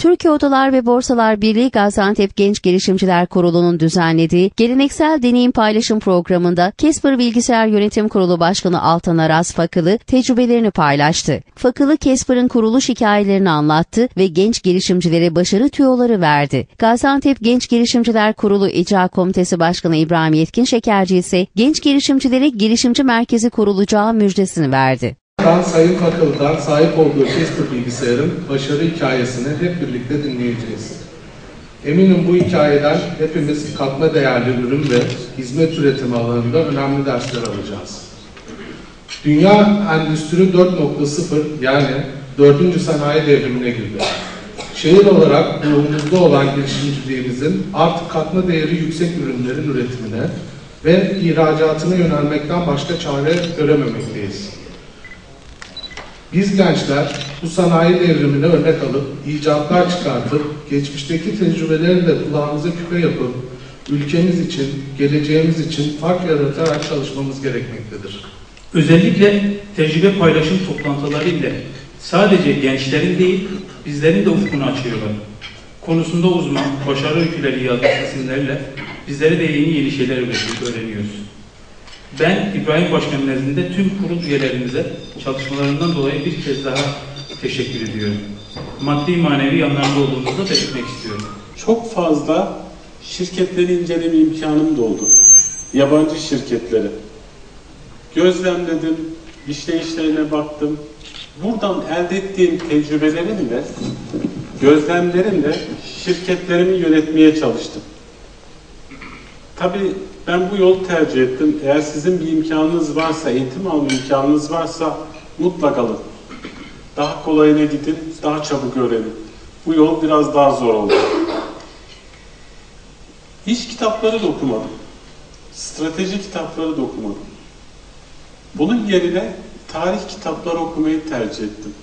Türkiye Odalar ve Borsalar Birliği Gaziantep Genç Girişimciler Kurulu'nun düzenlediği geleneksel deneyim paylaşım programında Kesper Bilgisayar Yönetim Kurulu Başkanı Altan Aras Fakılı tecrübelerini paylaştı. Fakılı Kesper'ın kuruluş hikayelerini anlattı ve genç girişimcilere başarı tüyoları verdi. Gaziantep Genç Girişimciler Kurulu İcra Komitesi Başkanı İbrahim Yetkin Şekerci ise genç girişimcilere girişimci merkezi kurulacağı müjdesini verdi. Ben Sayın Fakıl'dan sahip olduğu Casper bilgisayarın başarı hikayesini hep birlikte dinleyeceğiz. Eminim bu hikayeden hepimiz katma değerli ürün ve hizmet üretimi alanında önemli dersler alacağız. Dünya Endüstri 4.0 yani 4. sanayi devrimine girdi. Şehir olarak ruhumuzda olan girişimciliğimizin artık katma değeri yüksek ürünlerin üretimine ve ihracatına yönelmekten başka çare görememekteyiz. Biz gençler bu sanayi devrimine örnek alıp icatlar çıkartıp geçmişteki tecrübeleri de kulağımıza küpe yapıp ülkemiz için, geleceğimiz için fark yaratarak çalışmamız gerekmektedir. Özellikle tecrübe paylaşım toplantıları ile sadece gençlerin değil, bizlerin de ufkunu açıyorlar. Konusunda uzman, başarı öyküleri yazmış isimlerle bizlere de yeni yeni şeyler öğreniyoruz. Ben İbrahim Başkan nezdinde tüm kurul üyelerimize çalışmalarından dolayı bir kez daha teşekkür ediyorum. Maddi manevi yanlarında olduğumuzu da belirtmek istiyorum. Çok fazla şirketleri inceleme imkanım da oldu. Yabancı şirketleri. Gözlemledim, işleyişlerine baktım. Buradan elde ettiğim tecrübelerimle, gözlemlerimle şirketlerimi yönetmeye çalıştım. Tabii ben bu yolu tercih ettim. Eğer sizin bir imkanınız varsa, eğitim alma imkanınız varsa mutlaka alın. Daha kolayına gidin, daha çabuk öğrenin. Bu yol biraz daha zor oldu. İş kitapları da okumadım. Strateji kitapları da okumadım. Bunun yerine tarih kitapları okumayı tercih ettim.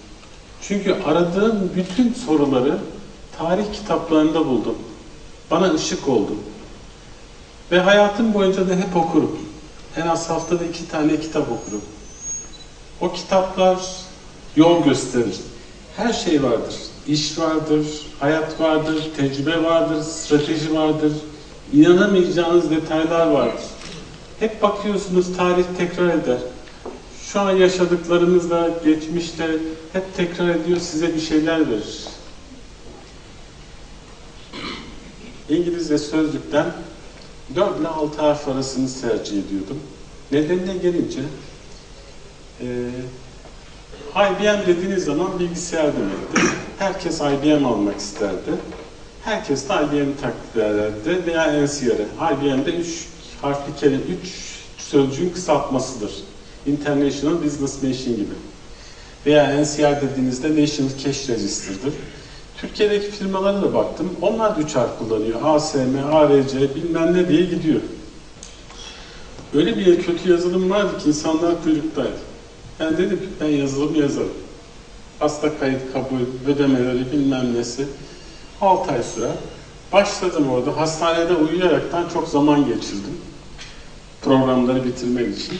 Çünkü aradığım bütün soruları tarih kitaplarında buldum. Bana ışık oldu. Ve hayatım boyunca da hep okurum. En az haftada iki tane kitap okurum. O kitaplar yol gösterir. Her şey vardır. İş vardır, hayat vardır, tecrübe vardır, strateji vardır. İnanamayacağınız detaylar vardır. Hep bakıyorsunuz tarih tekrar eder. Şu an yaşadıklarımızda, geçmişte hep tekrar ediyor, size bir şeyler verir. İngilizce sözlükten 4 ile 6 harf arasını tercih ediyordum. Nedenine gelince e, IBM dediğiniz zaman bilgisayar demekti. Herkes IBM almak isterdi. Herkes de IBM'i taklit ederdi veya NCR'e. IBM'de 3 harfli kelime, 3 sözcüğün kısaltmasıdır. International Business Machine gibi. Veya NCR dediğinizde National Cash Register'dır. Türkiye'deki firmalara da baktım. Onlar da üç harf kullanıyor. ASM, ARC bilmem ne diye gidiyor. Öyle bir kötü yazılım vardı ki insanlar kuyruktaydı. Ben dedim ki ben yazılım yazarım. Hasta kayıt kabul, ödemeleri bilmem nesi. 6 ay süre. Başladım orada. Hastanede uyuyaraktan çok zaman geçirdim. Programları bitirmek için.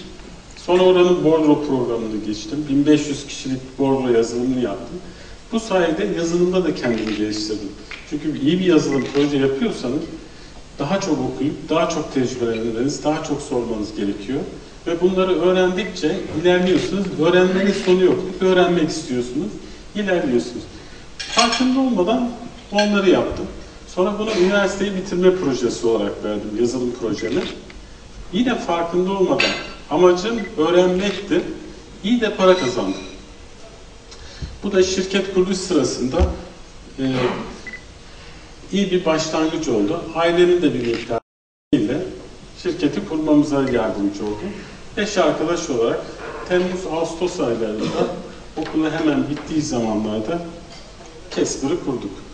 Sonra oranın bordro programını geçtim. 1500 kişilik bordro yazılımını yaptım. Bu sayede yazılımda da kendimi geliştirdim. Çünkü iyi bir yazılım proje yapıyorsanız daha çok okuyup, daha çok tecrübeleriniz, daha çok sormanız gerekiyor. Ve bunları öğrendikçe ilerliyorsunuz. Öğrenmenin sonu yok. Öğrenmek istiyorsunuz, ilerliyorsunuz. Farkında olmadan onları yaptım. Sonra bunu üniversiteyi bitirme projesi olarak verdim, yazılım projemi. Yine farkında olmadan amacım öğrenmekti. İyi de para kazandım. Bu da şirket kuruluş sırasında e, iyi bir başlangıç oldu. Ailenin de bir miktarıyla şirketi kurmamıza yardımcı oldu. Beş arkadaş olarak Temmuz-Ağustos aylarında okulu hemen bittiği zamanlarda Casper'ı kurduk.